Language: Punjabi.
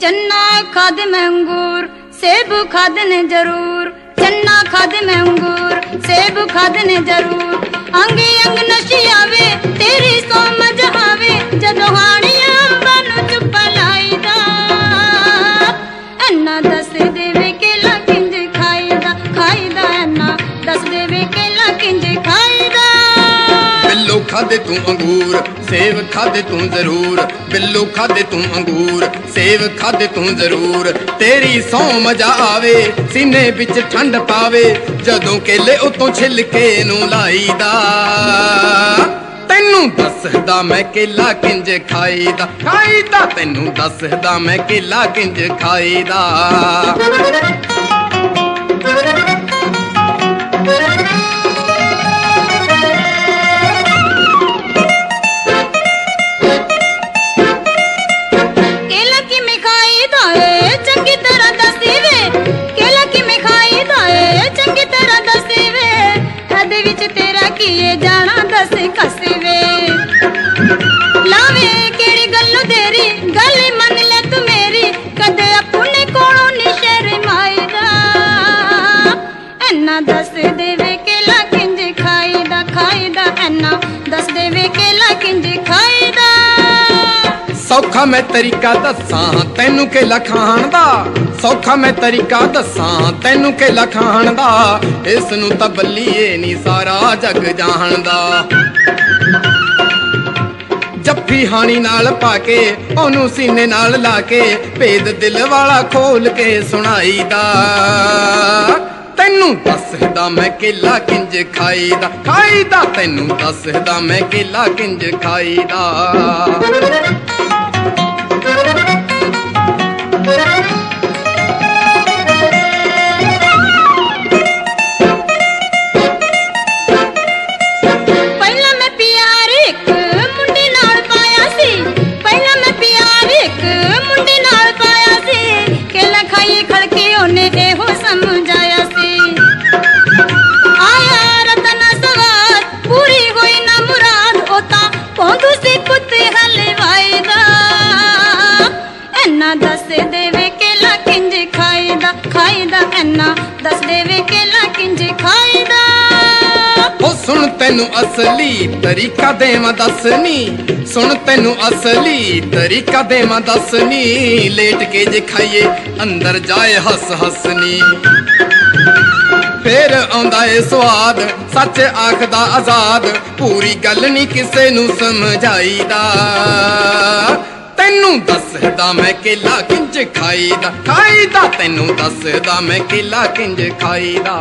चन्ना खाद में अंगूर सेब खाद ने जरूर चन्ना खाद में अंगूर सेब खाद ने जरूर ਵੇ ਖਾਦੇ ਤੂੰ ਅੰਗੂਰ, ਸੇਵ ਖਾਦੇ ਤੂੰ ਜ਼ਰੂਰ। ਬਿੱਲੋ ਖਾਦੇ ਤੂੰ ਅੰਗੂਰ, ਸੇਵ ਖਾਦੇ ਤੂੰ ਜ਼ਰੂਰ। ਤੇਰੀ ਸੌ ਮਜਾ ਆਵੇ, ਸੀਨੇ ਵਿੱਚ ਠੰਡ ਪਾਵੇ, ਜਦੋਂ ਕੇਲੇ ਉਤੋਂ ਛਿੱਲ ਨੂੰ ਲਾਈਦਾ। ਤੈਨੂੰ ਦੱਸਦਾ ਮੈਂ ਕੇਲਾ ਕਿੰਜ ਖਾਈਦਾ ਖਾਈਦਾ ਤੈਨੂੰ ਦੱਸਦਾ ਮੈਂ ਕੇਲਾ ਕਿੰਜ ਖਾਈਦਾ। ਦੇ ਵੇ ਕੇਲਾ ਸੌਖਾ ਮੈਂ ਤਰੀਕਾ ਦੱਸਾਂ, ਤੈਨੂੰ ਕੇਲਾ ਖਾਣ ਦਾ। ਸੌਖਾ ਮੈਂ ਤਰੀਕਾ ਦੱਸਾਂ, ਤੈਨੂੰ ਕੇਲਾ ਖਾਣ ਦਾ। ਇਸ ਨੂੰ ਤਾਂ ਬੱਲੀਏ ਨਹੀਂ ਸਾਰਾ ਜੱਗ ਜਾਣਦਾ ਜੱਫੀ ਹਾਣੀ ਨਾਲ ਪਾ ਕੇ, ਉਹਨੂੰ ਸੀਨੇ ਨਾਲ ਲਾ ਕੇ, ਭੇਦ ਦਿਲ ਵਾਲਾ ਖੋਲ ਕੇ ਸੁਣਾਈਦਾ। ਤੈਨੂੰ ਦੱਸਦਾ ਮੈਂ ਕੇਲਾ ਕਿੰਜ ਖਾਈਦਾ ਖਾਈਦਾ ਤੈਨੂੰ ਦੱਸਦਾ ਮੈਂ ਕੇਲਾ ਕਿੰਜ ਖਾਈਦਾ। ਖਾਈਦਾ ਐਨਾ। ਦੱਸ ਦੇਵੇ ਕਿ ਕਿੰਜ ਖਾਈਦਾ। ਉਹ ਸੁਣ ਤੈਨੂੰ ਅਸਲੀ ਤਰੀਕਾ ਦੇਵਾਂ ਦੱਸਨੀ ਸੁਣ ਤੈਨੂੰ ਅਸਲੀ ਤਰੀਕਾ ਦੇਵਾਂ ਦੱਸਨੀ ਲੇਟ ਕੇ ਜੇ ਖਾਈਏ, ਅੰਦਰ ਜਾਏ ਹੱਸ ਹੱਸਨੀ ਫੇਰ ਆਉਂਦਾ ਏ ਸਵਾਦ, ਸੱਚ ਆਖਦਾ ਆਜ਼ਾਦ। ਪੂਰੀ ਗੱਲ ਨਹੀਂ ਕਿਸੇ ਨੂੰ ਸਮਝਾਈਦਾ। ਤੈਨੂੰ ਦੱਸਦਾ ਮੈਂ ਕੇਲਾ ਕਿੰਜ ਖਾਈਦਾ ਖਾਈਦਾ ਤੈਨੂੰ ਦੱਸਦਾ ਮੈਂ ਕੇਲਾ ਕਿੰਜ ਖਾਈਦਾ।